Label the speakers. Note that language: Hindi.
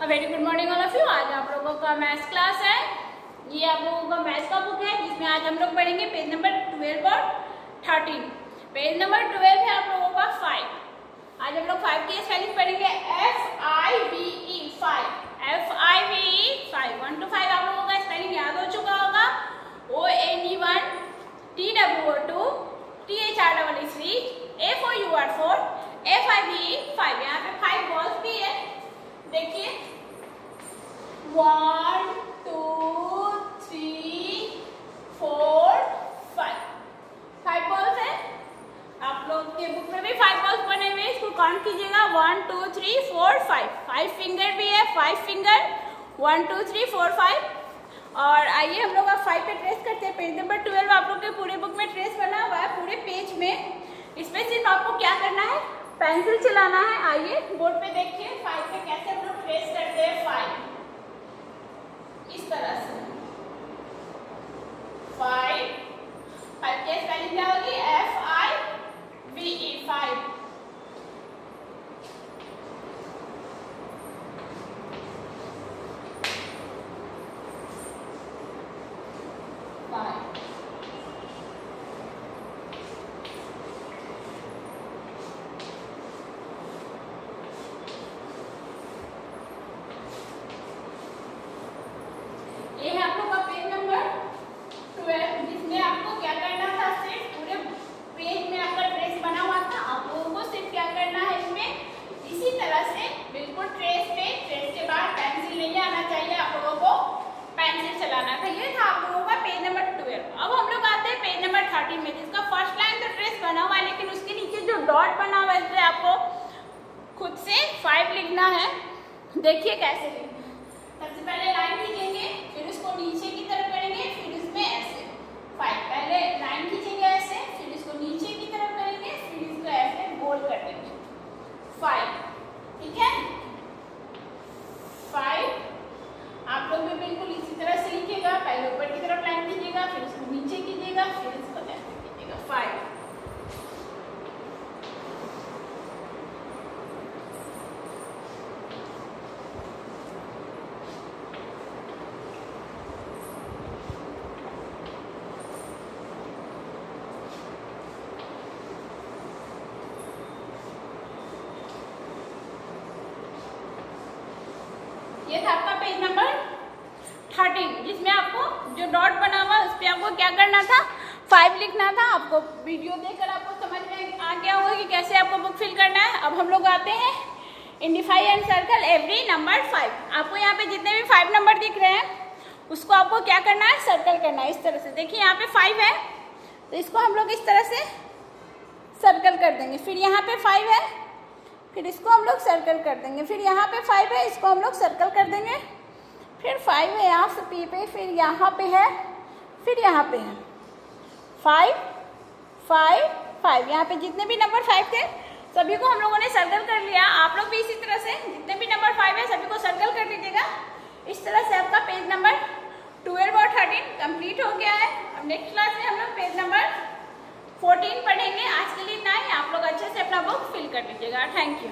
Speaker 1: Very good morning all of you आज आप लोगों का मैथ्स क्लास है। ये आप लोगों का मैथ्स का बुक है, जिसमें आज हम लोग पढ़ेंगे पेज नंबर ट्वेल्व और थर्टीन पेज नंबर ट्वेल्व है आप लोगों का फाइव आज हम लोग फाइव की स्पेलिंग पढ़ेंगे F I V E five F I V E five one two five आप लोगों का स्पेलिंग याद हो चुका होगा O N E one T W O two T H R double E three F O U R four F I V E five यहाँ पे फाइव बॉल्स भी है देखिए one two three four five five balls है आप लोग के बुक में भी फाइव बॉल्स बने हुए हैं इसको काउंट कीजिएगा। One two three four five five finger भी है five finger one two three four five और आइए हम लोग अब फाइव पे ट्रेस करते हैं। पेज नंबर ट्वेल्व आप लोग के पूरे बुक में ट्रेस बना हुआ है, पूरे पेज में। इसमें सिर्फ़ आपको क्या करना है? पेंसिल चलाना है। आइए बोर्ड पे देखिए फाइव पे कैसे हम लोग ट्रेस करते हैं फाइव इस तरह से फाइव फाइव की स्पेलिंग क्या होगी F I V E five five ये है आप लोग का पेज नंबर ट्वेल्व जिसमें आपको क्या करना था सिर्फ़ पूरे पेज में आपका ट्रेस बना हुआ था आप लोगों को सिर्फ़ क्या करना है इसमें इसी तरह से बिल्कुल ट्रेस पे ट्रेस के बाद पेंसिल नहीं आना चाहिए आप लोगों को पेंसिल चलाना था ये था आप लोगों का पेज नंबर ट्वेल्व अब हम लोग आते हैं पेज नंबर थर्टीन में जिसका फ़र्स्ट लाइन तो ट्रेस बना हुआ है लेकिन उसके नीचे जो डॉट बना हुआ है आपको। खुद से फाइव लिखना है। देखिए कैसे। सबसे पहले लाइन खींचेंगे, फिर उसको नीचे की तरफ़ करेंगे, फिर इसमें ऐसे। फाइव पहले लाइन खींचेंगे ऐसे, फिर इसको नीचे की तरफ़ करेंगे, फिर इसको ऐसे गोल कर देंगे। फाइव ठीक है? फाइव आप लोग भी बिल्कुल इसी तरह से लिखिएगा, पहले ऊपर की तरफ़ लाइन कीजिएगा फिर इसको नीचे कीजिएगा फिर इसको ऐसे कीजिएगा फाइव ये था आपका पेज नंबर थर्टीन जिसमें आपको जो डॉट बना हुआ उस पर आपको क्या करना था? फाइव लिखना था। आपको वीडियो देखकर आपको समझ में आ गया होगा कि कैसे आपको बुक फिल करना है। अब हम लोग आते हैं identify and circle every number five आपको यहाँ पे जितने भी फाइव नंबर दिख रहे हैं, उसको आपको क्या करना है? सर्कल करना है। इस तरह से। देखिए, यहाँ पे फाइव है। तो इसको हम लोग इस तरह से सर्कल कर देंगे। फिर यहाँ पे फाइव है। फिर इसको हम लोग सर्कल कर देंगे। फिर यहाँ पे फाइव है, इसको हम लोग सर्कल कर देंगे। फिर फाइव है यहाँ से पी पे फिर यहाँ पे है, फिर यहाँ पे है। फाइव फाइव फाइव यहाँ पे जितने भी नंबर फाइव थे, सभी को हम लोगों ने सर्कल कर लिया। आप लोग भी इसी तरह से, जितने भी नंबर फाइव है, सभी को सर्कल कर लीजिएगा। इस तरह से आपका पेज नंबर ट्वेल्व और थर्टीन कंप्लीट हो गया है। अब नेक्स्ट क्लास में हम लोग पेज नंबर फोर्टीन पढ़ेंगे, आज के लिए इतना ही। आप लोग अच्छे से अपना बुक फिल कर लीजिएगा। Thank you